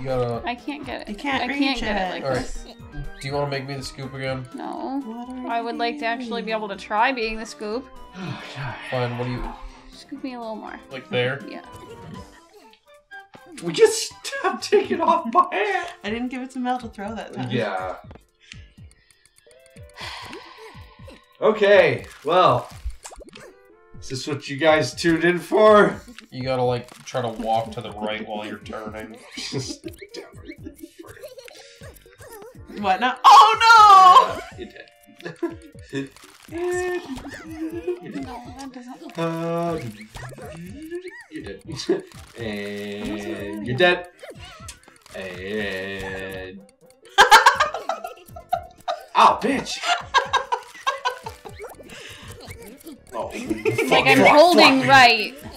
You gotta. I can't get it. You can't I can't reach get it, it. like Alright. this. Do you want to make me the scoop again? No. I would like to actually be able to try being the scoop. Fine. What do you Scoop me a little more. like there? Yeah. We just stop taking off my hand. I didn't give it to Mel to throw that time. Yeah. Okay, well. Is this what you guys tuned in for? You gotta like try to walk to the right while you're turning. What now? Oh You did. No, that doesn't. Uh, you did. and you're dead. And. oh, bitch! Oh, Like I'm holding right. no!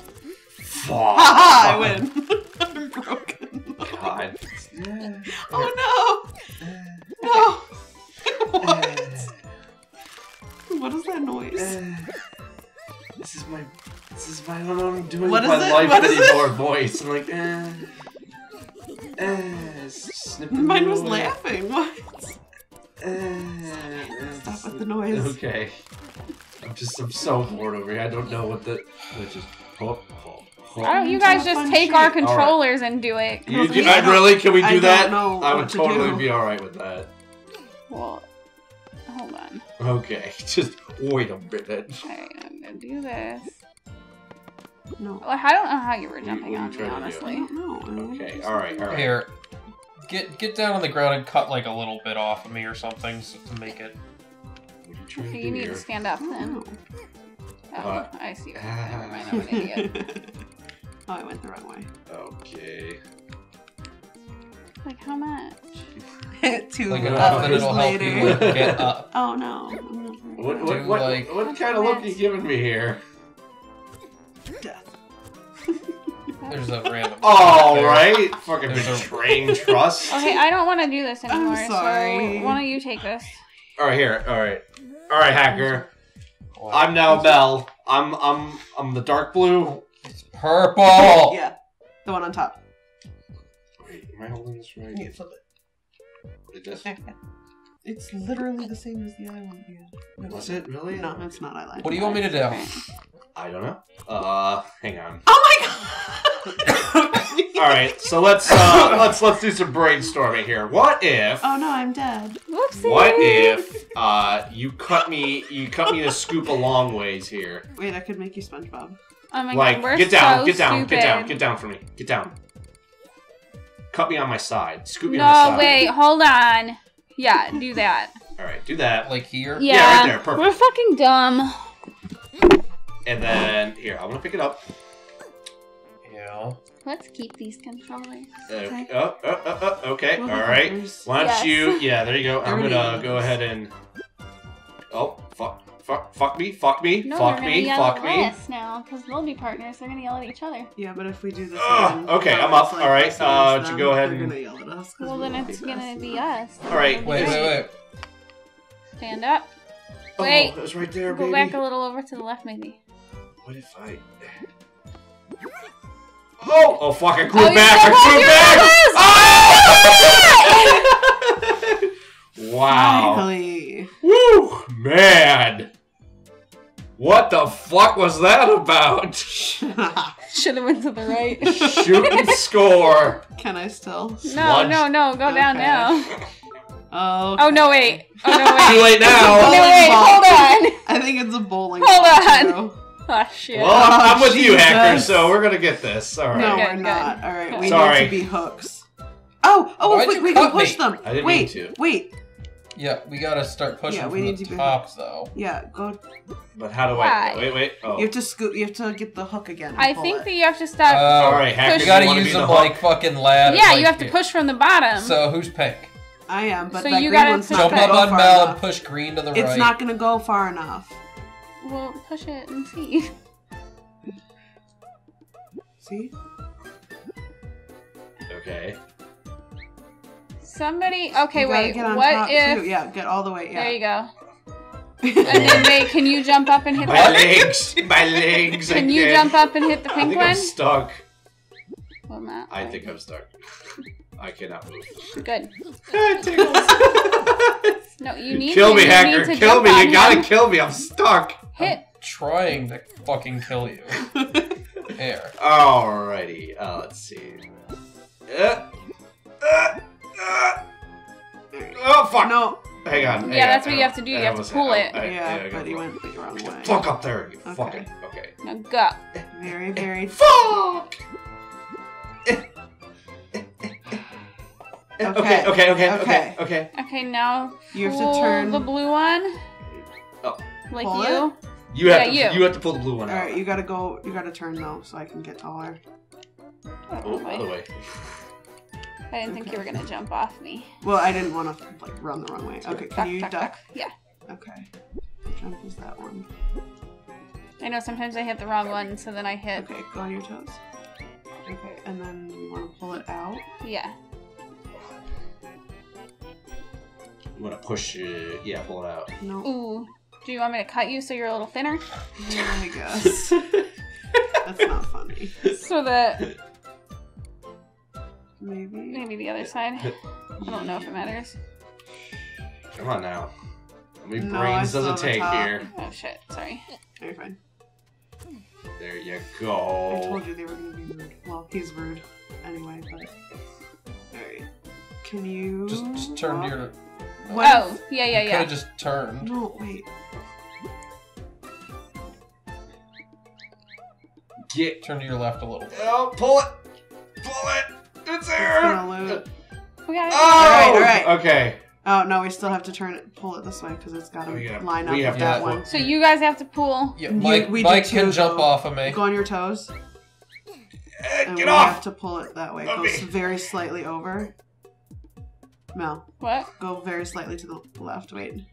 Fuck. Haha! I win. I'm broken. God. Oh no! No! what? What is that noise? This is my. This is my. I don't know what I'm doing What with is my it? life What is it? anymore. Voice. I'm like, eh. Eh, snipping Mine was laughing. What? Eh, Stop with the noise. Okay. I'm just. I'm so bored over here. I don't know what the. Let's just. Oh, oh, oh. Why don't you guys just take shit. our Alright. controllers and do it? You, Because you, I don't- really? Can we do I that? know I would to totally do. be alright with that. Well, hold on. Okay. Just wait a minute. Alright, I'm gonna do this. No. Like, I don't know how you were What- jumping what are on me, trying? I honestly. don't know. Okay. All right. All right. Here, get get down on the ground and cut like a little bit off of me or something so, to make it. What are you trying Okay, to you need here? to stand up then. Oh, Uh, I see. Never mind, I'm an idiot. oh, I went the wrong way. Okay. Like, how much? Two Like enough that hours it'll later. like, get up. Oh no. I'm not very What what Do, what, like- what kind of look are you giving me here? Death. There's a random. All there. right, fucking There's a- betraying trust. Okay, I don't want to do this anymore. sorry. So, why don't you take this? All right, here. All right, all right, hacker. Wow. I'm now Mel. I'm I'm I'm the dark blue. It's purple. Yeah. The one on top. Wait, am I holding this right? Yeah, flip Like this? it. It's literally the same as the other one. Yeah. Was it really? No, it's not. I lied. What do you want me to do? I don't know. Uh, hang on. Oh my god! All right, so let's uh let's let's do some brainstorming here. What if? Oh no, I'm dead. Whoopsie. What if uh you cut me you cut me to scoop a long ways here? Wait, I could make you SpongeBob. Oh my like god, we're get down, so get down, stupid. get down, get down for me. Get down. Cut me on my side. Scoop me on my No, wait, hold on. Yeah, do that. All right, do that. Like here. Yeah, Yeah, right there, perfect. we're fucking dumb. And then here, I'm gonna pick it up. Yeah. Let's keep these controllers. Okay. Oh, oh, oh, oh, okay. Well, All right. there's- Why don't Yes. you? Yeah, there you go. I'm gonna go ahead and. Oh, fuck, fuck, fuck me, fuck me, No, fuck me, yell fuck at me. us now because they'll be partners. They're gonna yell at each other. Yeah, but if we do this Ugh, okay, uh, I'm up. like All right, uh, you them, go ahead They're and- gonna yell at us. 'cause Well, we then it's be gonna be us. All right, Wait, wait, wait. Stand up. Oh, Wait. was right there, Go baby. back a little over to the left, maybe. What if I? Oh, oh, fuck! I grew Oh, back. I have grew back. Oh! wow. Finally. Woo, man. What the fuck was that about? Should have went to the right. Shoot and score. Can I still? no, Sludge. no, no. Go down Okay. now. Oh. Oh no, wait. Oh no, Too wait. late No, now. wait. Hold on. I think it's a bowling. Hold ball, on. too. Oh ah, shit. Well, I'm, I'm with you, hacker. Jesus. So we're gonna get this. All No, right. Good, we're good. not. All right, we Sorry. need to be hooks. Oh, oh, Why'd wait, you we can cut push me? them. I didn't wait, mean to. wait. Yeah, we gotta start pushing Yeah, we from need the to be- top though. Yeah, go. But how do Why? I? Wait, wait. Oh. You have to scoot. You have to get the hook again. I think it. that you have to stop. Uh, All right, hacker. You gotta wanna use be the them like fucking ladder. yeah, like you have to here. push from the bottom. So who's pink? I am, but So that you green gotta one's not Jump up on far Mel and push green to the It's right. It's not gonna go far enough. Well, push it and see. See? Okay. Somebody. Okay, You gotta wait. get on What top, if? Too. Yeah, get all the way. Yeah. There you go. And then wait, can you jump up and hit My the? legs. My legs. I Can you jump up and hit the I pink think I'm one? stuck. Well, not I like- think I'm stuck. I cannot move. Good. it. No, you need kill to, me, you hacker. to Kill me. on You gotta him. kill me. I'm stuck. hit. Trying to fucking kill you. There. Alrighty. Uh, let's see. Uh, uh, uh. Oh fuck! No. Hang on. hang Yeah, on, that's what you have to do, you I have to pull I- it. I- Yeah, I- I- but you went the wrong way. Fuck up there, you Okay. fucking. Okay. Now go. Very, very. Fuck! Okay, okay, okay, okay, Okay. okay. Okay, now You have to turn. the blue one. Oh. Like Pull you. You have Yeah, to. you. You. have to pull the blue one All out. right, you gotta go. You gotta turn though, so I can get taller. Oh, other way. I didn't think you were gonna jump off me. Well, I didn't want to like run the wrong way. Okay, Duck, can you duck, duck? duck. Yeah. Okay. Jump is that one. I know sometimes I hit the wrong one, so then I hit. Okay, go on your toes. Okay, and then you want to pull it out. Yeah. You want to push? Uh, yeah, pull it out. No, Ooh. Do you want me to cut you so you're a little thinner? yeah, I guess that's not funny. So that Maybe. maybe the other side. I don't know if it matters. Come on now. How many No, brains does it take top. here? Oh shit, sorry. You're fine. There you go. I told you they were gonna be rude. Well, he's rude anyway, but. Alright. Can you. Just, just turn to walk? your. What Oh, if- yeah, yeah, Could yeah. have just turned. No, wait. Get. Turn to your left a little bit. Oh, pull it. Pull it. It's there. gonna loot. We got it. Oh. Alright, alright. Okay. Oh, no, we still have to turn it, pull it this way because it's gotta We gotta- line up we with have to- that Yeah. one. So you guys have to pull. Yeah, You- Mike, we did Mike too, can jump though. off of me. Go on your toes, Eh, and Get we off. have to pull it that way. Let Go me. s- very slightly over. Mel, What? go very slightly to the left. Wait.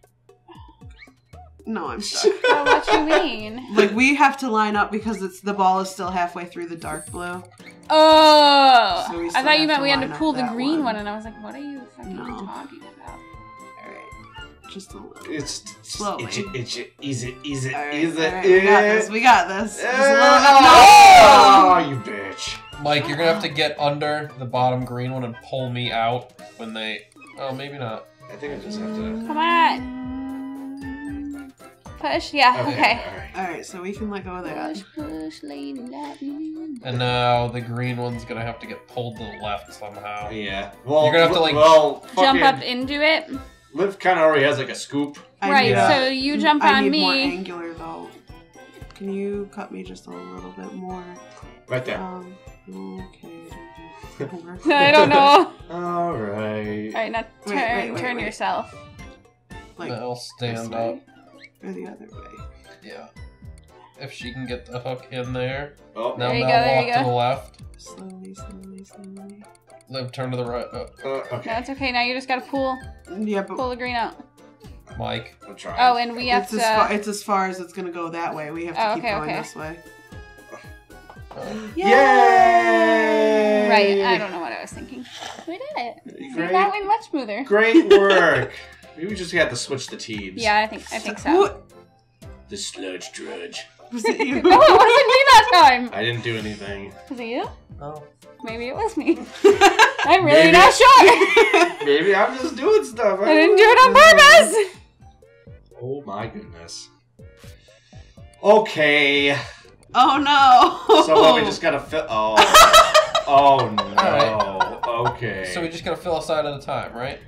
No, I'm stuck. Well, what you mean? like we have to line up because it's the ball is still halfway through the dark blue. Oh! So I thought you meant we had to pull the green one. one. and I was like, what are you fucking No. talking about? All right, just a little. It's Slowly. Itch it, itch it, easy, easy, All right, easy. all right, we got this. We got this. Just a little Oh. No. you bitch. Mike, you're gonna have to get under the bottom green one and pull me out when they. Oh, maybe not. I think I just have to. Come on. Push, yeah, okay. Alright. All right, so we can let go of that. Push, push, lady, lightning. And now the green one's gonna have to get pulled to the left somehow. Yeah. Well, You're gonna have to, like, well, Jump up into it. Liv kind of already has like a scoop. I right, need Yeah. so you jump I on need more me. angular though. Can you cut me just a little bit more? Right there. Um, okay. I don't know. All right. Alright, now turn, wait, wait, turn wait. yourself. Like I'll this stand way up. Or the other way. Yeah. If she can get the hook in there. Oh, Now There you Mel go, there walk you to go. the left. Slowly, slowly, slowly. Liv, turn to the right. Oh, uh, okay. That's okay, now you just gotta pull Yeah, but pull the green out. Mike. I'm trying. Oh, and we have it's to. as far it's as far as it's gonna go that way. We have to Oh, keep okay, going okay. this way. Oh. Yay! Right, I don't know what I was thinking. We did it. See, that went much smoother. Great work. Maybe we just had to switch the teams. Yeah, I think I think so. Who- The sludge drudge. Was it you? No, oh, it wasn't me that time. I didn't do anything. Was it you? Oh. Maybe it was me. I'm really Maybe. not sure. Maybe I'm just doing stuff. I didn't do it on purpose. Oh my goodness. Okay. oh no! So what, we just gotta fill. Oh. oh no. Alright. Okay. So we just gotta fill a side at a time, right?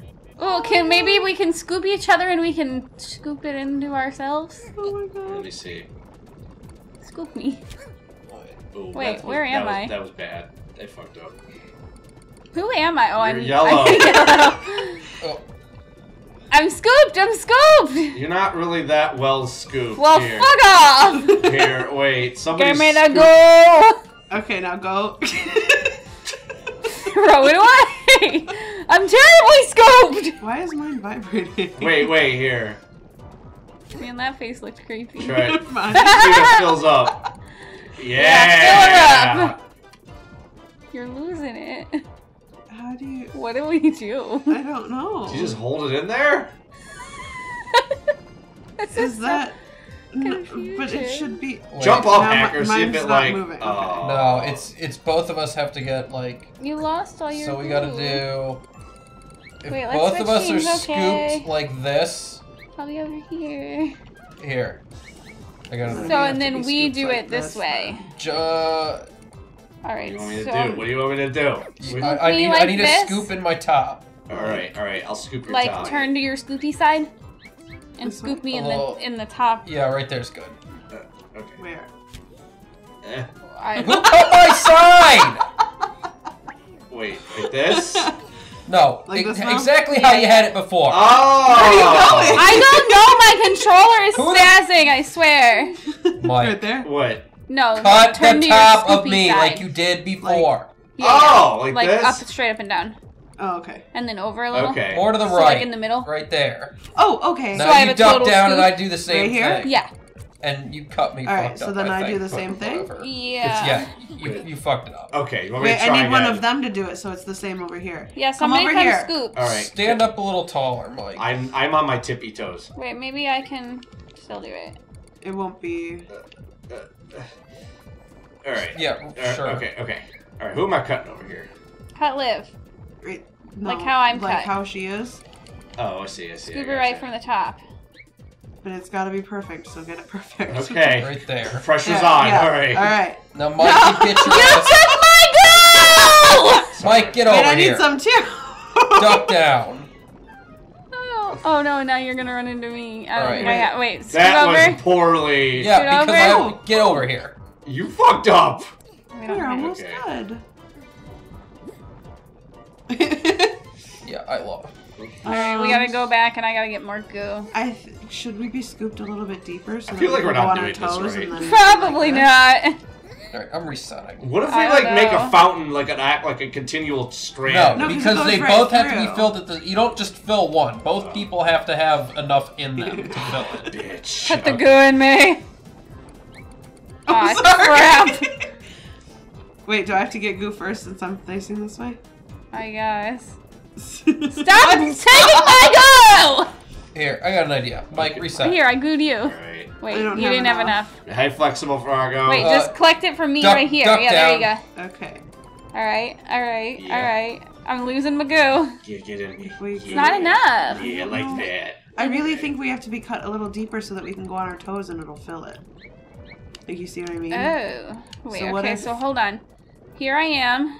Oh, can maybe we can scoop each other and we can scoop it into ourselves? oh my Let me see. Scoop me. Ooh, Wait, that was- where am that was- I? That was bad. I fucked up. Who am I? Oh, I'm yellow. I'm yellow. Oh. I'm scooped. I'm scooped. You're not really that well scooped. Well, here. fuck off. Here, wait. Somebody. Give me the go. Okay, now go. Throw it away. I'm terribly scoped. Why is mine vibrating? Wait, wait, here. Man, that face looked creepy. Try it. Fine. See if it fills up. Yeah. Yeah, fill it up. You're losing it. How do you? What do we do? I don't know. Did you just hold it in there? is Is so- that? N- but it should be. Wait. Jump off, Now mi- hacker. See if mine's it not like. moving. Oh. No, it's it's both of us have to get like. You lost all your. So we gotta do. If Wait, both of switch us are teams, okay. scooped like this, I'll be over here. here. I gotta. So- So and then we do like it this this, way. Ju- uh, All What do you want me to so do? What do you want me to do? I, I me need I need a scoop in my top. All right, all right. I'll scoop your like top. turn to your scoopy side, and scoop me in the in the top. Yeah, right there's good. Okay. Where? Eh. I, Who cut my sign? Wait, like this? No, Like ex- this exactly how you had it before. Oh! going? I don't know. My controller is Who spazzing. I swear. Mike. Right there. What? No. Cut turn the to top of me side. like you did before. Yeah, Oh, like like this? up, straight up and down, Oh, okay. and then over a little. Okay. More to the So right. like in the middle. Right there. Oh, okay. Now I have you a duck total down and scoop. I do the same Right here? thing. Yeah. And you cut me All right, so up, then I think, do the same thing? whatever. Yeah. It's, yeah, you, you fucked it up. Okay, you want me Wait, to I try need one of them to do it, so it's the same over here. Yeah. Come Somebody over here. scoop. All right. Stand up a little taller, Mike. I'm I'm on my tippy toes. Wait, maybe I can still do it. It won't be. All right. yeah, Uh, sure. Okay, okay. All right, who am I cutting over here? Cut Liv. Right, no, Like how I'm like cut. how she is, Oh, I see, I see. I Scoop it right from the top. but it's got to be perfect. So get it perfect. Okay. Right there. Pressure's Yeah, on. yeah. All right. All right. Now, Mike, you get your You ass. took my goo! Mike, get Wait, over I need here. some too. Duck down. Oh, oh no! Now you're gonna run into me. Um, I don't Alright. think Wait, scoot That over. was poorly. Yeah, Scoot because over. have, get over here. You fucked up. You're have- almost Okay. Good. Yeah, I lost. All right, we gotta go um, back, and I gotta get more goo. I th- should we be scooped a little bit deeper so I that feel like we're not on doing our this right. and then Probably like not. Alright, I'm resetting. What if we like don't make a fountain like an act like a continual stream? No, strand? No, 'cause it because they right both have to be filled at the. You don't just fill one. Both Oh. people have to have enough in them to fill it. Bitch. Put the goo in me. I'm sorry. crap. Wait, do I have to get goo first since I'm facing this way? I guess. Stop Stop taking my Here, I got an idea. Mike, goo! reset. Here, I gooed you. Alright. Wait, you don't didn't have have enough. Hey, flexible Fargo. Wait, Uh, just collect it from me duck- right here. duck Yeah, there you go. Okay. All right, all right, Yeah. all right. I'm losing my goo. Get, get in me. Wait, yeah. it's Not enough. Yeah, like that. I really think we have to be cut a little deeper so that we can go on our toes and it'll fill it. Like you see what I mean? Oh, wait. So what okay, if- so hold on. Here I am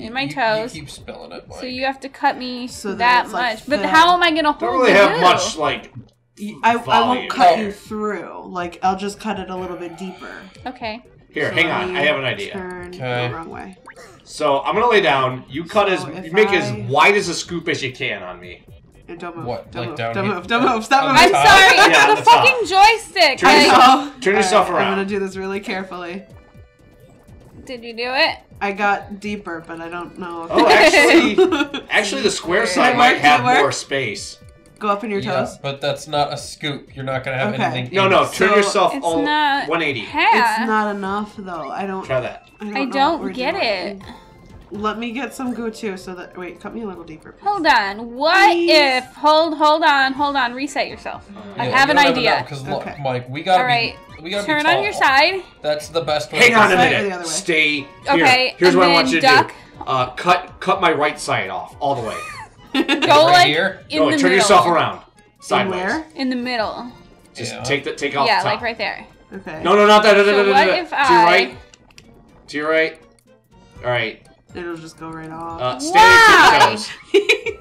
in my You- toes. You, keep spilling it, Mike. so you have to cut me So that that it's, like, much. but how am I gonna hold Don't really have goo? much like. Y- I, I Volume. won't cut Oh. you through. Like I'll just cut it a little bit deeper. Okay. Here, So hang on. I have an idea. Turn Okay. the wrong way. So I'm gonna lay down. You cut So as you make I- as wide as a scoop as you can on me. And don't move. What, Don't like move. down don't here? move. Don't move. Stop On moving. I'm sorry. Yeah, It's on the the top. fucking joystick. Turn I Like, yourself- know. turn yourself Alright, I'm gonna do this really carefully. Did you do it? I got deeper, but I don't know. If Oh, actually, actually, the square side might have it work? more space. go up in your Yeah, toes. but that's not a scoop. You're not gonna have Okay. anything. No, in no, it. turn So, yourself It's all not 180. half. It's not enough though. I don't. Try that. I don't, I don't get doing. it. Let me get some goo too, so that wait, cut me a little deeper. please. Hold on. What Please. if? Hold, hold on, hold on. Reset yourself. I have an idea. Because look, Okay. Mike, we gotta All right. Be. We gotta Turn be tall. on your side. That's the best way. Hang to on a do or the minute. way? Stay. Here. Okay, Here's and what I want then you to duck. do. Uh, cut, cut my right side off all the way. Go Right like here? in no, the turn middle. yourself around. In Sideways. where? In the middle. Just Yeah. take the take off yeah, top. like right there. Okay. No, no, not that. No, no, So no, no, what no. if to your I- right. To your right. All right. It'll just go right off. Uh, stay Why? on your toes.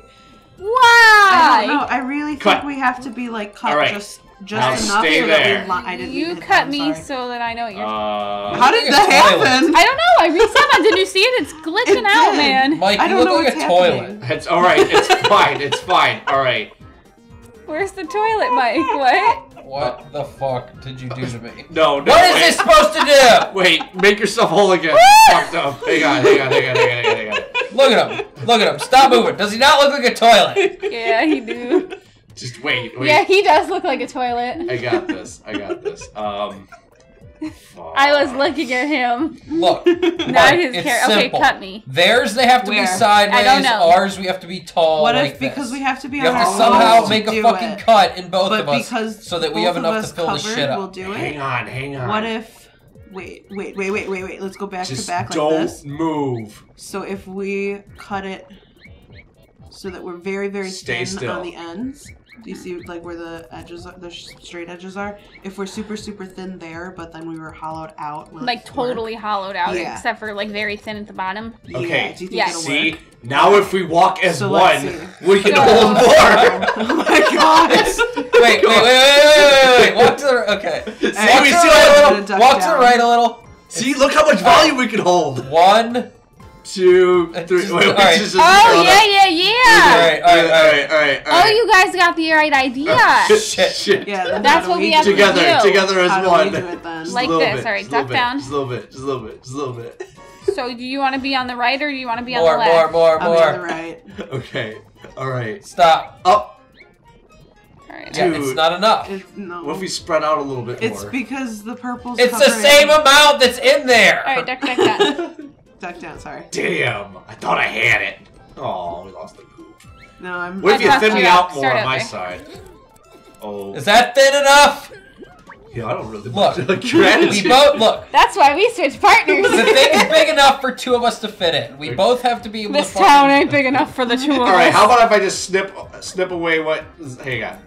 Why? I don't know. I really think Cut. we have to be like cut All right. just Now just enough stay so there. that we. Li- I didn't. You hit cut that, I'm me sorry. so that I know what you're. Uh, How did that at the toilet. happen? I don't know. I reset that. Did you see it? It's glitching It out, man. Mike, I you don't look know like what's a happening. toilet. It's all right. It's fine. It's fine. All right. Where's the toilet, Mike? What? What the fuck did you do to me? No, no. What is wait. this supposed to do? Wait, make yourself whole again. Fucked up. Hang on, hang on, hang on, hang on, hang on, hang on. Look at him. Look at him. Stop moving. Does he not look like a toilet? Yeah, he do. Just wait, wait. Yeah, he does look like a toilet. I got this. I got this. Um, I was looking at him. Look, Not Look, his it's character. Okay, simple. cut me. theirs they have to Where? be sideways. I don't know. Ours we have to be tall. what like if because we have to be We on have to somehow make a fucking it, cut in both but of us, because so that we have enough us to fill the covered, shit up. We'll do it. Hang on, hang on. What if? Wait, wait, wait, wait, wait, wait. Let's go back Just to back like this. don't this. move. So if we cut it so that we're very, very Stay thin still. on the ends. Do you see like where the edges, are, the straight edges are? If we're super, super thin there, but then we were hollowed out, will it Like work? totally hollowed out, Yeah. except for like very thin at the bottom. Yeah, Okay, Do you think Yes. See, work? now if we walk as So one, we can So- hold more. oh my god! Wait, wait, wait, wait, wait, wait, wait. Walk to the okay. See, Walk we to the still right have- a little. duck Walk to the right a little. See, look how much volume we can hold. One. Two, three. just- Wait, wait, alright. just- just Oh hold yeah, up. yeah, All yeah. right, all right, all right. right, all Oh, you guys got the right idea. Oh, shit, Shit. shit. Yeah, then That's what we have to Together, do. together as How one. we do it? Just Like this, bit, alright, just a little duck bit, down. Just a little bit, just a little bit, just a little bit. So do you want to be on the right or do you want to be on the left? more, more, I'll on the more. right. Okay, all right. Stop. Up. All right. Yeah, Dude. it's not enough. It, no. What if we spread out a little bit It's more? It's because the purple's It's the same amount that's in there. All right, duck, duck, duck. Duck down, sorry. Damn, I thought I had it. Oh, we lost the poop. No, I'm. What if you I'll thin me out more on my there. side? Oh, Is that thin enough? yeah, I don't really Look, like. We both look. That's why we switched partners. The thing is big enough for two of us to fit in. We both have to be able this to. town ain't big enough for the two of us. All right, how about if I just snip snip away what? Hang on.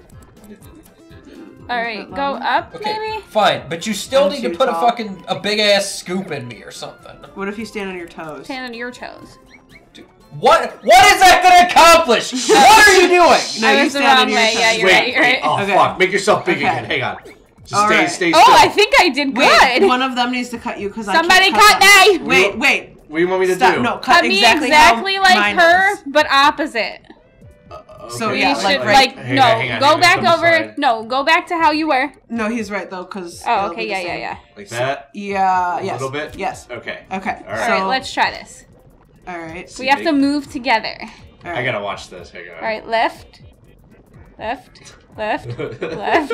All right, go up Okay, maybe. fine, but you still I'm need to too put a fucking a big ass scoop in me or something. What if you stand on your toes? Stand on your toes. What? What is that going to accomplish? what are you doing? No, I you was the stand on wrong your way. toes. Yeah, you're wait, right. You're wait. Oh, right. Oh Okay. fuck! Make yourself big Okay. again. Hang on. Just All stay, right. stay Oh, still. I think I did Wait, good. one of them needs to cut you because Somebody I can't cut me. Wait, wait. What do you want me to Stop. do? No, cut, Cut me exactly, exactly, how like mine her, is. but opposite. So, okay. We yeah, should like, like, hang no, on, hang on, go back over. aside. No, go back to how you were. No, he's right though, because. Oh, okay, yeah, yeah, yeah. Like that. Yeah. A little bit? Yes. Okay. Okay. All right. So, right, let's try this. All right. We have to move together. all I gotta watch this. Hang on. All right, left, left, left, left, left.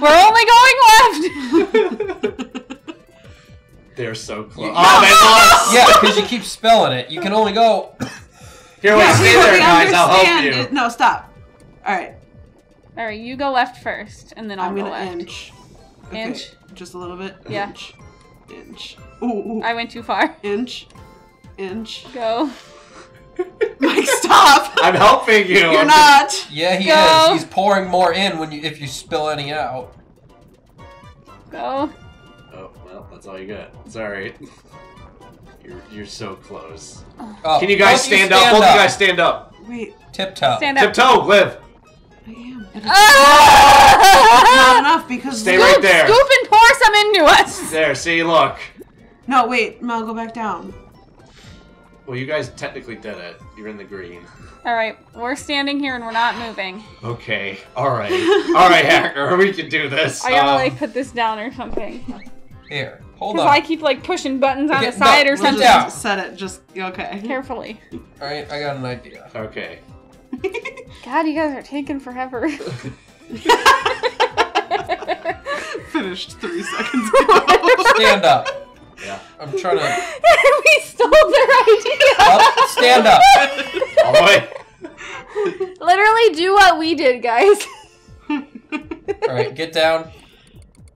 We're only going left. They're so close. You- Oh, they lost. Yeah, because you keep spelling it. You can only go. Here, wait, Yeah, stay there, guys. I'll help you. it- No, stop. All right. All right, you go left first, and then I'll I'm go gonna left. inch. Okay, Inch? Just a little bit. Yeah. Inch. Inch. Ooh. ooh. I went too far. Inch. Inch. Go. Mike, stop. I'm helping you. You're I'm not. Yeah, he Go. is. He's pouring more in when you if you spill any out. Go. Oh well, that's all you got. It's all right. You're you're so close. Oh, Can you guys both stand, up? Both of you guys stand up. Wait. Tiptoe. Stand up. Tiptoe, Liv. I am. Ah! not enough because. Stay right Scoop, there. Scoop and pour some into us. There, see, look. No, wait. Mel, go back down. Well, you guys technically did it. You're in the green. All right, we're standing here and we're not moving. Okay. All right. All right, hacker. We can do this. I gotta Um, like put this down or something. Here, hold Because. I keep like pushing buttons on Okay, the side no, or something. down. Just set it. Just okay. Carefully. All right, I got an idea. Okay. God, you guys are taking forever. Finished three seconds ago. Stand up. Yeah. I'm trying to. we stole their idea. Up, stand up. All the way. Literally do what we did, guys. All right, get down.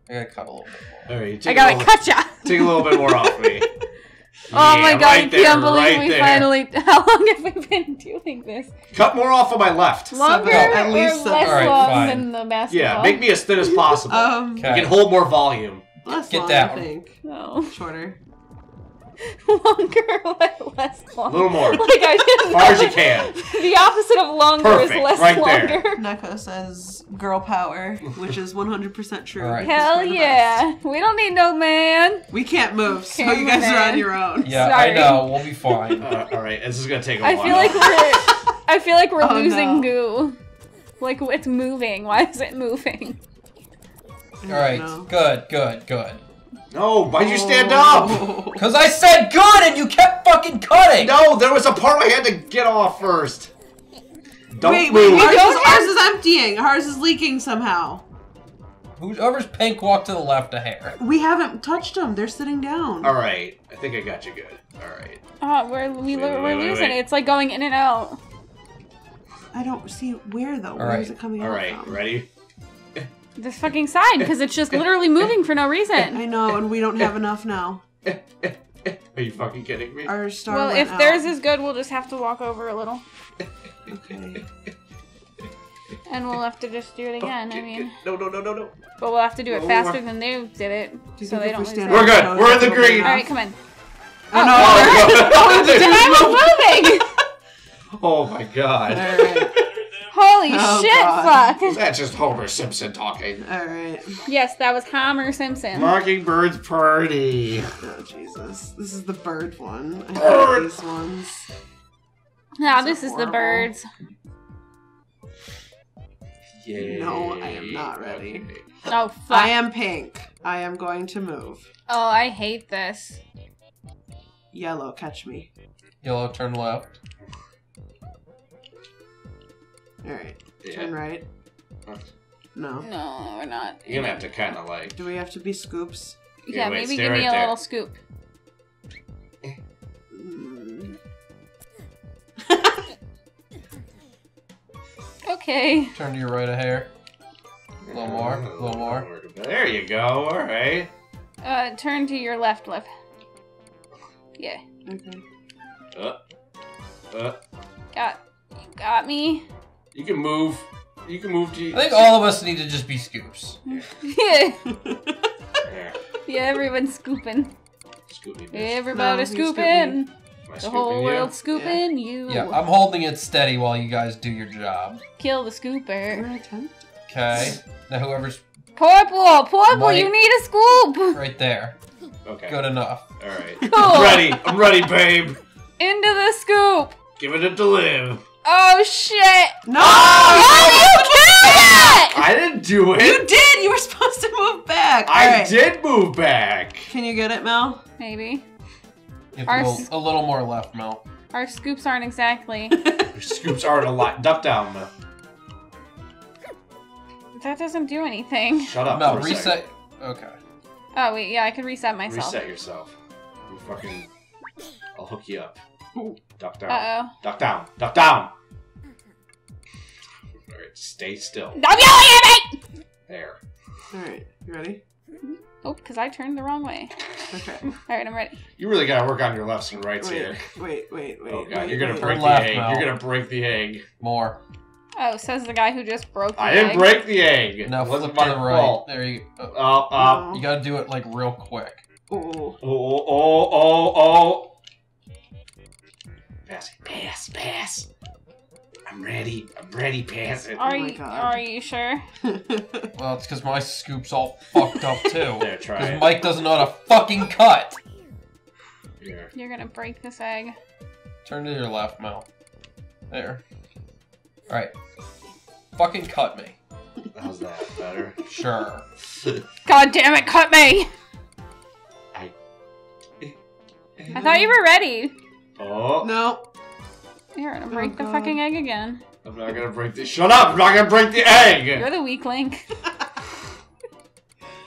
I gotta cut a little bit more. All right. I Take a gotta little, cut ya. Take a little bit more off me. Oh my god, right I there, can't believe right we there. finally. How long have we been doing this? Cut more off of my left. Longer at or least less seven. Alright, long fine. than the basketball? Yeah, make me as thin as possible. Um, You can hold more volume. less Get long, down. I think. No. Shorter. longer or less long? A little more. Like I didn't As far as you can. The opposite of longer Perfect, is less right there. longer. Neko says girl power, which is 100% true. All right. because Hell we're yeah. We don't need no man. We can't move, so you guys are on your own. Yeah, Sorry. I know. We'll be fine. Uh, all right, this is gonna take a I while. I feel like we're I feel like we're Oh, losing no. goo. Like it's moving. Why is it moving? I All don't right, know. good, good, good. No. Why'd you stand oh. up? Oh. Cause I said good, and you kept fucking cutting. No, there was a part I had to get off first. Don't Wait, wait, move. ours, is, ours is emptying. Ours is leaking somehow. Whoever's pink walk to the left a hair. We haven't touched them. They're sitting down. All right, I think I got you good. All right. Oh, we're we, Wait, we're wait, wait, losing it. It's like going in and out. I don't see where though. Where right. is it coming All out right, from? ready? This fucking side because it's just literally moving for no reason. I know, and we don't have enough now. Are you fucking kidding me? Our star. Well, if out. theirs is good, we'll just have to walk over a little, Okay. and we'll have to just do it again. I mean, no, no, no, no, no. but we'll have to do it Oh, faster than they did it, so they don't we lose stand. We're on good. our toes, We're in the it'll be green. enough? All right, come on. Oh, Then I was moving. oh my no! god. All right. Holy Oh, shit! God. Fuck. That's just Homer Simpson talking. All right. Yes, that was Homer Simpson. Mockingbird's party. Oh Jesus! This is the bird one. I Bird. hate these ones. Now These this are is the birds. Yay. No, I am not ready. Okay. Oh fuck. I am pink. I am going to move. Oh, I hate this. Yellow, catch me. Yellow, turn left. All right. Yeah. Turn right. No. No, we're not. You're gonna have to kind of like. Do we have to be scoops? Yeah, wait, maybe stay give me a there. little scoop. Mm. Okay. Turn to your right a hair. A little more, a little more. There you go. All right. Uh, turn to your left, lip. Yeah. Okay. Uh, uh, Got. You got me. You can move. You can move to. I think all of us need to just be scoops. yeah. There. Yeah, everyone's scooping. Scoot me, bitch. Everybody No, you scoop scooping. The scooping whole you? world scooping you. Yeah, I'm holding it steady while you guys do your job. Kill the scooper. Okay. Now whoever's Purple, purple, White. you need a scoop. right there. Okay. Good enough. All right. Cool. I'm ready. I'm ready, babe. Into the scoop. Give it to Liv. Oh shit! No! Oh, you killed it! I didn't do it. You did! You were supposed to move back! I Alright. did move back. Can you get it, Mel? Maybe You have Our to go s- a little more left, Mel. our scoops aren't exactly. Your scoops aren't a lot. Duck down, Mel. that doesn't do anything. Shut up. Mel, for a second. reset. Okay. Oh wait, yeah, I could reset myself. Reset yourself. You fucking. I'll hook you up. Duck down. Uh oh. Duck down. Duck down. All right. Stay still. Stop yelling at me! There. Alright, you ready? Oh, because I turned the wrong way. Okay. Alright, I'm ready. You really gotta work on your lefts and rights Wait, here. wait, wait, wait. Oh god, wait, you're gonna wait. break the Left, egg. Mel. You're gonna break the egg. More. Oh, says the guy who just broke the I didn't egg. break the egg. Now it wasn't flip to my the right. fault. There you go. Uh, uh, You gotta do it like real quick. Oh. oh, oh, oh, oh. Pass. Pass, pass. I'm ready. I'm ready. Pass it. Are Oh my you God. are you sure? Well, it's because my scoop's all fucked up too. There, try Because it. Mike doesn't know how to fucking cut. Here. You're gonna break this egg. Turn to your left, Mel. There. Alright. Fucking cut me. How's that better? Sure. God damn it, cut me! I. I thought you were ready. Oh, no. You're gonna Oh, break the fucking egg again. I'm not gonna break the. Shut up! I'm not gonna break the egg. You're the weak link.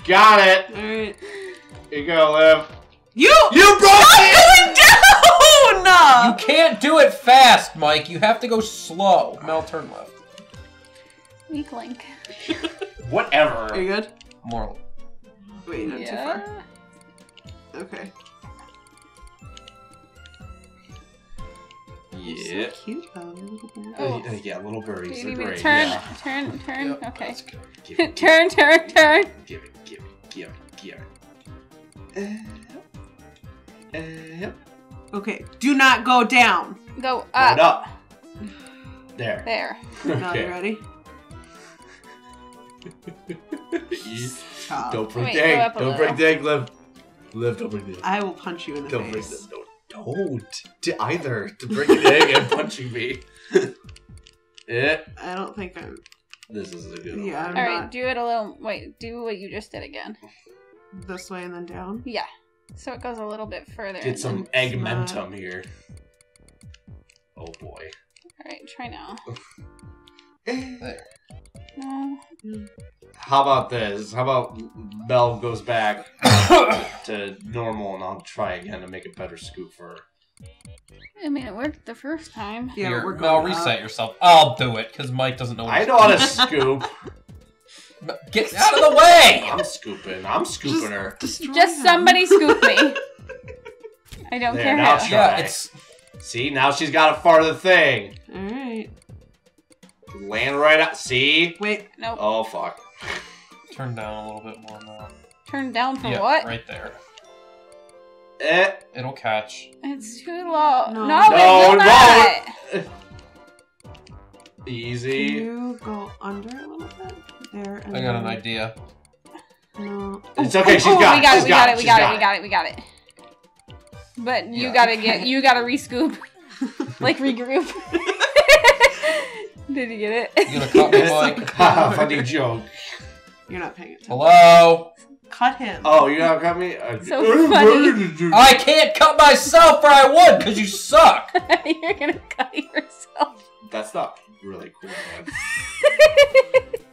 Got it. Alright. Here you go, Liv. You! You broke it. Going down! You can't do it fast, Mike. You have to go slow. Mel, turn left. Weak link. Whatever. Are you good? More. Wait, not too far. Okay. Yeah. So cute though. Look at that. Oh. Uh, yeah, little Do birdies. They're need me to great. turn, Yeah. turn, turn? Yep, okay. that's good. Give it, give turn, turn, turn. give it, give it, give it, give it. Uh, uh, Okay, do not go down. Go up. it up. There. There. Now you Okay. ready? You- Chop. don't break Wait, the go egg. Don't break the egg, Liv. Liv, don't break the egg. I will punch you in the Don't break face. the don't, don't to either to breaking the egg and punching me. yeah, I don't think I'm. this is a good one. Yeah, I'm All right, not do it a little. Wait, do what you just did again. this way and then down. Yeah. So it goes a little bit further. Get some then- egg not- mentum here. Oh boy. All right, try now. There. How about this? How about Mel goes back to normal and I'll try again to make a better scoop for her. I mean, it worked the first time. Yeah, Here, we're Mel, going up. reset yourself. I'll do it because Mike doesn't know. What I he's know how to scoop. Get out of the way! I'm scooping. I'm scooping Just- her. Just him. somebody scoop me. I don't There, care now how. she- Yeah, it's See, now she's got a farther thing. All right. Land right out. See? Wait. Nope. Oh, fuck. turn down a little bit more now. Turn down for yeah, what? right there. Eh. It'll catch. It's too low. No. No, No, it will not. Can Easy. you go under a little bit? There. And I got an idea. No. It's okay, she's oh, got we it. got she's it. We got it. We she's got it. We got it. We got it. But you Yeah. gotta get. You gotta rescoop. like regroup. Did you get it? You gonna cut me, Mike? Haha, Funny joke. You're not paying attention. Hello? Cut him. Oh, you not cut me? Uh, So funny. I can't cut myself, or I would, because you suck. You're gonna cut yourself. That's not really cool.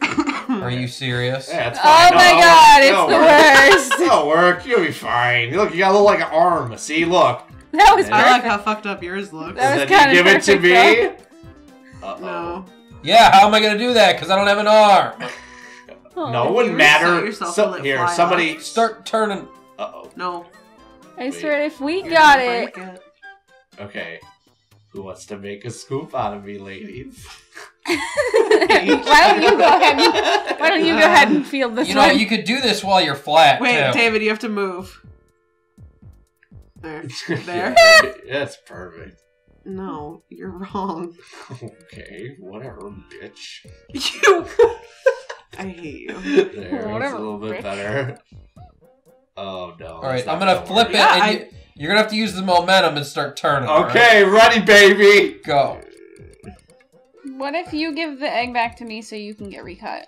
Are you serious? Yeah, it's Oh fine. my No, god, it'll it's the work. worst. It'll work. You'll be fine. Look, you got a little like an arm. See, look. That was Yeah. I like how fucked up yours looks. That was then kinda you give it to perfect, me. Uh-oh. no. Yeah, how am I gonna do that? Because I don't have an arm. Oh. No, it If wouldn't matter. So- it here, fly somebody. Start turning. Uh oh. No. I swear, if we You're got it, it. Okay. Who wants to make a scoop out of me, ladies? why don't you go ahead? And, why don't you go ahead and field this You know, one? you could do this while you're flat, Wait, too. David, you have to move. There. There. Yeah, That's perfect. No, you're wrong. Okay, whatever, bitch. You. I hate you. There, it's Whatever, a little bit bitch. better. Oh no. All right, I'm gonna flip it, Yeah, and I- you, you're gonna have to use the momentum and start turning. all right? Okay, ready, baby. Go. What if you give the egg back to me so you can get recut?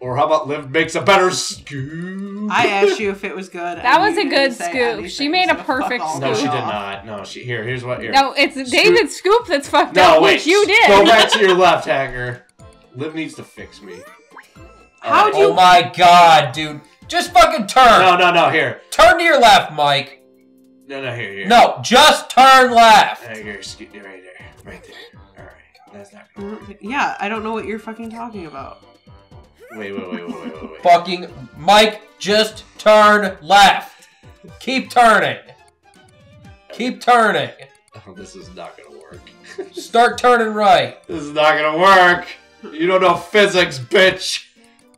Or how about Liv makes a better scoop? I asked you if it was good. That was a good scoop. She made a perfect scoop. No, she did not. No, she here. Here's what. Here. No, it's David's scoop that's fucked No, up, wait. which you did. Go back to your left, hacker. Liv needs to fix me. How'd Alright. you- Oh my god, dude. Just fucking turn. No, no, no. Here. Turn to your left, Mike. No, no. Here, here. No, just turn left. There, here, scoot right there, right there. All right. That's not. I don't Yeah, I don't know what you're fucking talking about. Wait, wait, wait, wait, wait, wait, wait. Fucking Mike, just turn left. Keep turning. Keep turning. Oh, this is not gonna work. Start turning right. this is not gonna work. You don't know physics, bitch.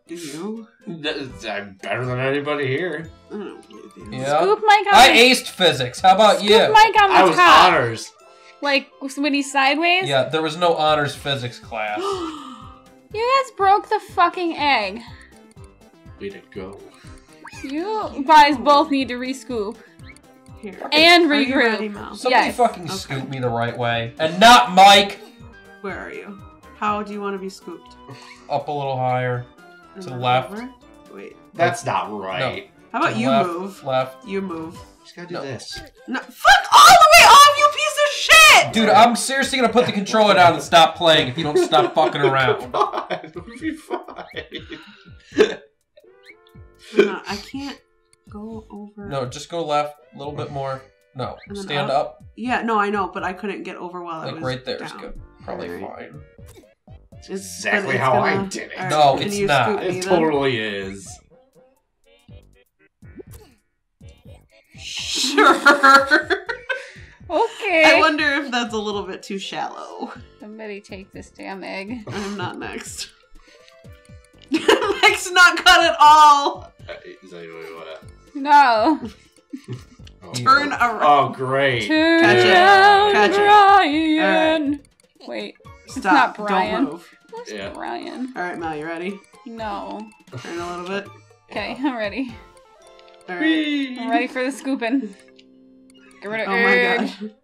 Do you? I'm better than anybody here. I don't believe. Yeah. Scoop Mike on I the, aced physics. How about scoop you? Mike on the I was top. honors. Like when he's sideways. Yeah, there was no honors physics class. You guys broke the fucking egg. Way to go. You guys both need to rescoop. Here. And regroup. ready, Mel? Somebody Yes. fucking Okay. scoop me the right way. And not Mike. Where are you? How do you want to be scooped? Up a little higher. And To the left. over? Wait. That's not right. How about you left, move? Left. You move. Just gotta do No. this. No, fuck all the way off, you piece of shit! Dude, I'm seriously gonna put the controller down and stop playing if you don't stop fucking around. Come on, we'll be fine. No, I can't go over. No, just go left a little bit more. No, And then stand up? up. Yeah, no, I know, but I couldn't get over while I Like was right there down. good. Probably Alright. fine. It's- exactly how I gonna- did it. Alright, No, it's not. scoop me It then? totally is. Sure. Okay. I wonder if that's a little bit too shallow. Somebody take this damn egg. I'm not next. Mike's not cut at all. Uh, Is that what you wanna? No. Oh, Turn around. Oh, great. Turn Catch it. around, Catch it. Brian. Wait, Stop. not Brian. Don't move. what's Yeah. Brian? All right, Mel, you ready? No. Turn a little bit. Okay, I'm ready. All right. I'm ready for the scooping. Get rid of Oh my egg. god.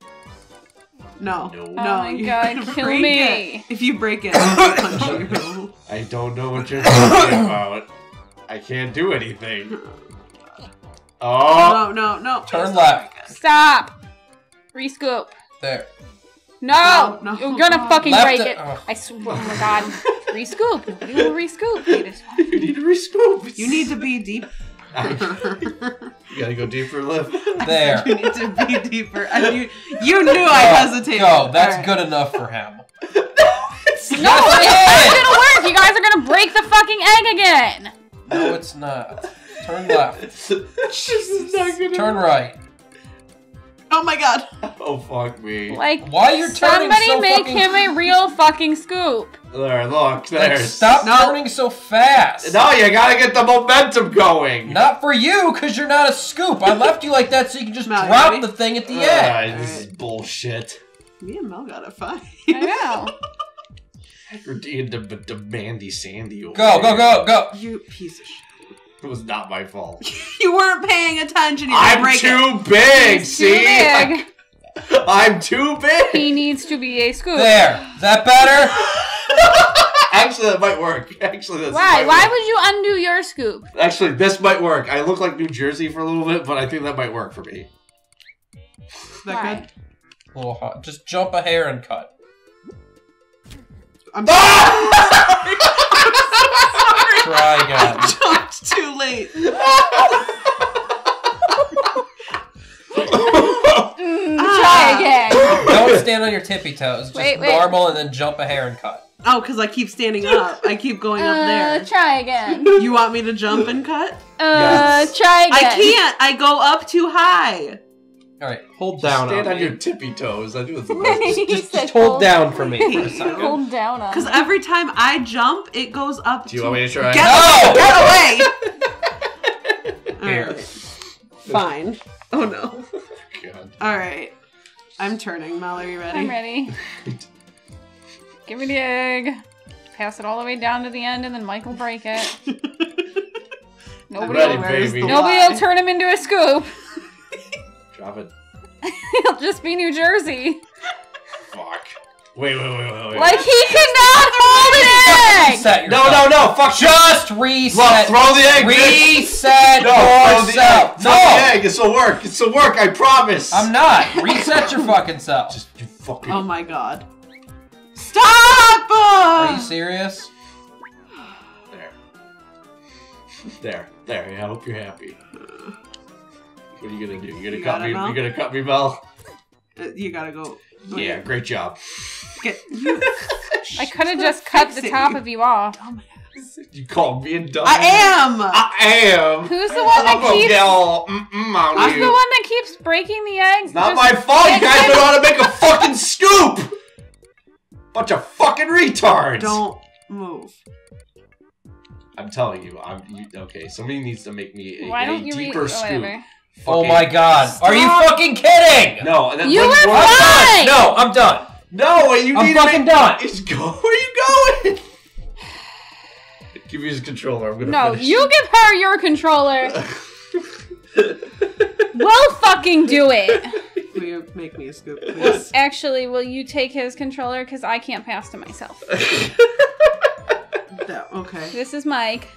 No. No. No. Oh my you God, kill me. it. If you break it, I'll punch you. I don't know what you're talking about. I can't do anything. Oh, No, no, no. Turn It's left. Stop. Rescoop. There. No, No, no. you're gonna fucking Left break it- it. oh. I swear. Oh my god. Rescoop. Nobody will rescoop. You need to rescoop. You need to be deep. you gotta go deeper, Liv. There. you need to be deeper. And you, you knew I hesitated. No, That's Alright. good enough for him. No, it's not gonna work. You guys are gonna break the fucking egg again. No, it's not. Turn left. this is not gonna Turn right. Oh my god. Oh fuck me. Like, Why you're turning somebody so make fucking... him a real fucking scoop. There, look, Like, there. stop No. turning so fast. No, you gotta get the momentum going. Not for you, because you're not a scoop. I left you like that so you can just Mal, drop ready? the thing at the Alright, end. this is bullshit. Me and Mel got a fight. I know. You're de- de- demandy Sandy. over Go, go, go, go. You piece of shit. It was not my fault. You weren't paying attention. You I'm break it. too big. He's see, too big. I'm too big. He needs to be a scoop. There. Is that better? Actually, that might work. Actually, that's Why? might Why work. would you undo your scoop? Actually, this might work. I look like New Jersey for a little bit, but I think that might work for me. Is that Why? good? A little hot. Just jump a hair and cut. I'm sorry. Try again. jumped too late. Mm, Ah. Try again. Don't stand on your tippy toes. Just Wait, wait. normal and then jump a hair and cut. Oh, because I keep standing up. I keep going up Uh, there. try again. You want me to jump and cut? Uh, Yes. try again. I can't. I go up too high. Alright, hold Just down stand on on me. your tippy toes. I do it's the best. He Just, just hold down for me for a second. Hold down on. Because every time I jump, it goes up. Do you too- want me to try? Get, No! get away! Here. Alright. Fine. Oh no. God. Alright. I'm turning. Mel, are you ready? I'm ready. Give me the egg. Pass it all the way down to the end, and then Mike will break it. Nobody, ready, will, baby. the nobody lie? will turn him into a scoop. Drop it. He'll just be New Jersey. Fuck. Wait, wait, wait, wait, wait. Like he cannot hold an egg. Reset no, no, no. Fuck. Just Look, reset. throw the egg. Reset No, throw the egg. yourself. Throw No, the egg. This will work. This will work. I promise. I'm not. Reset your fucking self. Just you fucking. Oh my god. Stop! Are you serious? There. There. There. I hope you're happy. What are you gonna do? You gonna You cut me? it, Mel? You gonna cut me, Mel? Uh, you gotta go. wait, Yeah. Great job. Get, you, I could have just cut the Fix it, top of you off. You called me a dumb. I am! I am. Who's the one that I'm gonna keeps? mm-mm on Who's you. the one that keeps breaking the eggs? Not my fault. You guys could- don't know how to make a fucking scoop. Bunch of fucking retards. Don't move. I'm telling you. I'm you, okay. Somebody needs to make me a, Why don't you read? deeper Oh, scoop. whatever. Oh my god. Are you fucking kidding? No, and then You when- were fine. No, I'm done. No, you I'm need to fucking make, done. He's go. Where are you going? Give me his controller. I'm gonna No, finish. you give her your controller. we'll fucking do it. Will you make me a scoop, please? Actually, will you take his controller? Because I can't pass to myself. That- okay. This is Mike.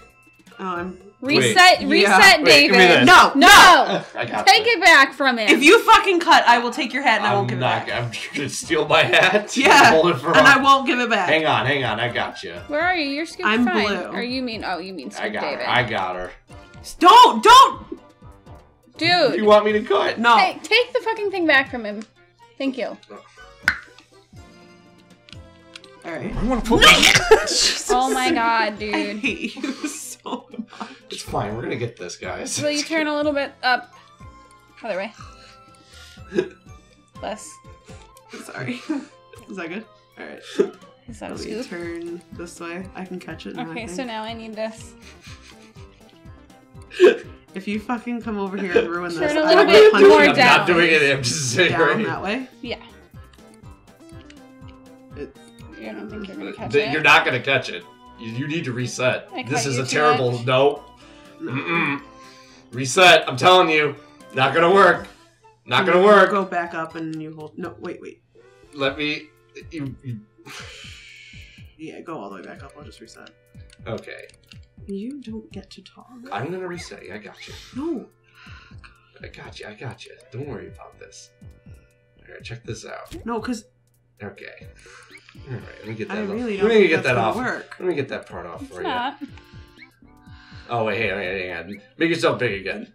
Um, oh, I'm. Reset, Yeah. reset, Wait, David. this. No! No, I take it back from him. If you fucking cut, I will take your hat and I won't I'm give it back. I'm gonna steal my hat. Yeah, Hold it for. And I won't give it back. Hang on, hang on. I got you. Where are you? You're Scoop I'm fine. blue. Or you mean? Oh, you mean Scoop I got David? her. I got her. Don't! Don't! Dude. You want me to cut? No. hey, take the fucking thing back from him. Thank you. Alright. I want to pull. oh my god, I dude. hate you so much. It's fine. We're gonna get this, guys. Will you turn a little bit up? Other way. Less. Sorry. Is that good? Alright. Is that Let me scoop? turn this way. I can catch it now. I Okay, so now I need this. If you fucking come over here and ruin this, Turn a I little will bit more you I'm not doing it. I'm just saying. down right? that way. Yeah. It- You don't think you're gonna catch Th- it? You're not gonna catch it. You, you need to reset. I This is a terrible much. no. Mm-mm. Reset. I'm telling you, not gonna work. Not gonna work. Go back up and you hold. No, wait, wait. Let me. You, you- Yeah, go all the way back up. I'll just reset. okay, You don't get to talk. I'm gonna reset. you. I got you. No. I got you. I got you. Don't worry about this. All right, check this out. No, because Okay. All right, let me get that. I off. really let don't me think get that's that off. work. Let me get that part off It's for you. Oh wait, hang on, hang on. Make yourself big again.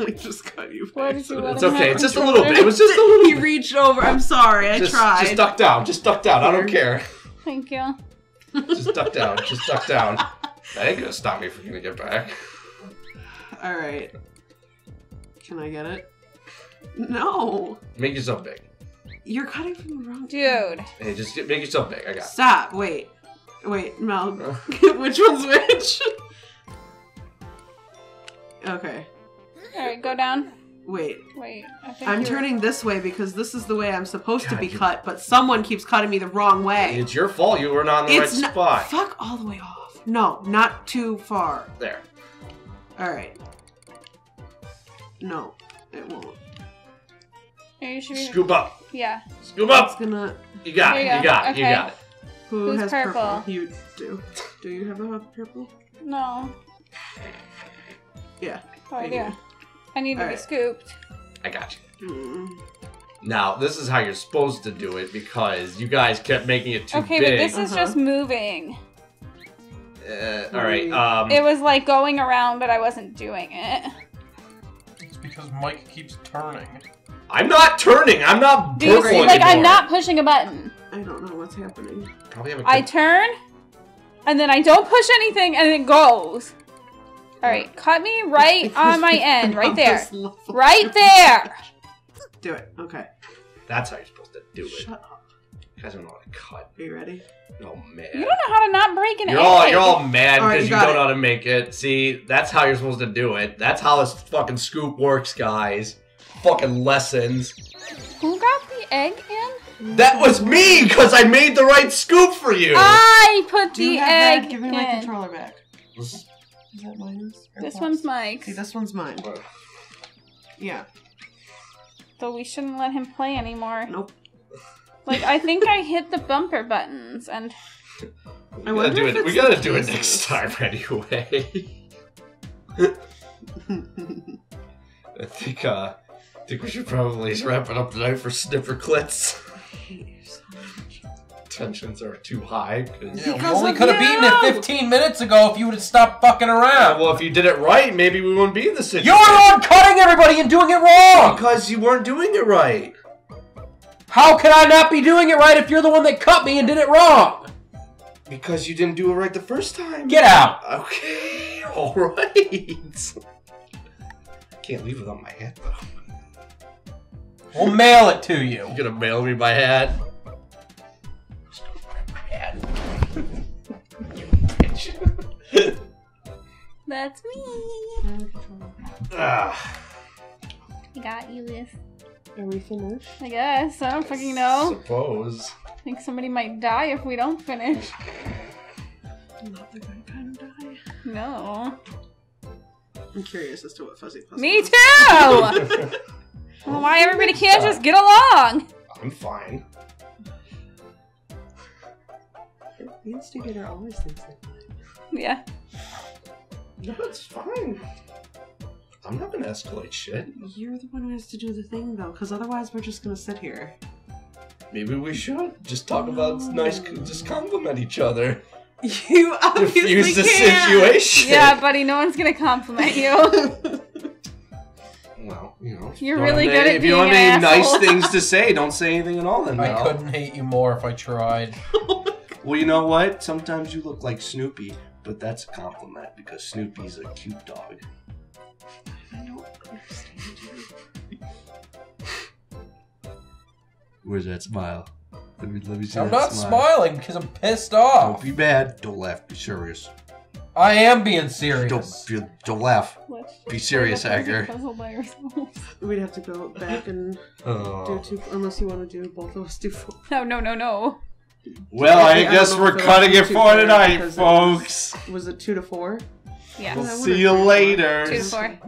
I just cut you. Why face. did you let It's him okay. have It's just a little bit. It was just a little. Bit. He reached over. I'm sorry. I just, tried. just duck down. Just duck down. I don't care. Thank you. Just duck down. Just duck down. That ain't gonna stop me from gonna get back. All right. Can I get it? No. Make yourself big. You're cutting from the wrong. Dude. Hey, just get, make yourself big. I got. Stop. Wait. Wait, Mel. which one's which? okay. Alright, go down. Wait. Wait. I think I'm you're- turning this way because this is the way I'm supposed to be you- cut, but someone keeps cutting me the wrong way. It's your fault. You were not in the It's right not. spot. Fuck all the way off. No, not too far. There. All right. No, it won't. Are you sure? you- Scoop up. Yeah. Scoop up. gonna. You got it. you You go. got it. You Okay. got it. Who Who's has purple? purple? You do. Do you have the purple? No. Yeah. Oh, I I do. do. I need to be scooped. I got you. Mm. Now this is how you're supposed to do it because you guys kept making it too Okay, big. but this is Uh-huh. just moving. Uh, all right. Um. It was like going around, but I wasn't doing it. It's because Mike keeps turning. I'm not turning. I'm not Do you purple see? Like I'm not pushing a button. I don't know what's happening. Probably have a I turn, and then I don't push anything, and it goes. All right, cut me right on my end, right there, right there. Do it. Okay. That's how you're supposed to do it. Shut up. You guys don't know how to cut. Are you ready? Oh man. You don't know how to not break an You're egg. all you're all mad All right, because you you, don't it. know how to make it. See, that's how you're supposed to do it. That's how this fucking scoop works, guys. Fucking lessons. Who got the egg in? That was me because I made the right scoop for you. I put Do you the have egg that? Give me in. my controller back. Is that mine? This one's Mike's. See, this one's mine. Yeah. So we shouldn't let him play anymore. Nope. Like I think I hit the bumper buttons, and I we gotta wonder do if it. We gotta the do it next time anyway. I think uh, I think we should probably wrap it up tonight for snipper clits. Tensions are too high. 'cause- Yeah, we only of could have beaten you! it 15 minutes ago if you would have stopped fucking Yeah, around. well, if you did it right, maybe we wouldn't be in this situation. You're situation. the one cutting everybody and doing it wrong! Because you weren't doing it right. How can I not be doing it right if you're the one that cut me and did it wrong? Because you didn't do it right the first time. Get out! Okay, alright. Can't leave without my hat, though. We'll mail it to you. You gonna mail me my hat? that's me. Ah, I got you this. Are we finished? I guess I don't fucking know. Suppose. I think somebody might die if we don't finish. Not the right kind of die. No. I'm curious as to what fuzzy puzzle. Me too. I why everybody can't just get along. I'm fine. The instigator always thinks that. Yeah. No, it's fine. I'm not gonna escalate shit. You're the one who has to do the thing, though, because otherwise we're just gonna sit here. Maybe we should just talk about nice, just compliment each other. You obviously Diffuse the can't. situation. Yeah, buddy, no one's gonna compliment you. Well, you know. if You're don't really have good any- at If you don't being have an any nice asshole. things to say, don't say anything at all. Then I Mel. couldn't hate you more if I tried. Oh well, you know what? Sometimes you look like Snoopy, but that's a compliment because Snoopy's a cute dog. I don't understand you. Where's that smile? Let me let me see I'm that not smile. smiling because I'm pissed off. Don't off. be mad. Don't laugh. Be serious. I am being Don't serious. don't laugh. Let's Be serious, the Edgar. Puzzle by ourselves. We'd have to go back and Oh. do two, unless you want to do both of us do four. No, no, no, no. Well, I I guess we're cutting it for tonight, because it was- folks. Was it two to four? Yeah. We'll see you later. Two, four.